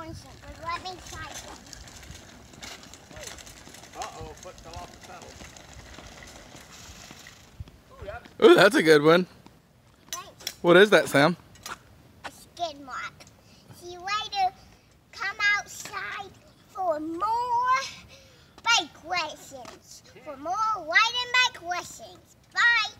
inside. Uh-oh, foot fell off the pedal. Ooh, that's that's a good one. Thanks. What is that, Sam? A skid mark. See you later. Come outside for more bike lessons. For more riding bike lessons. Bye.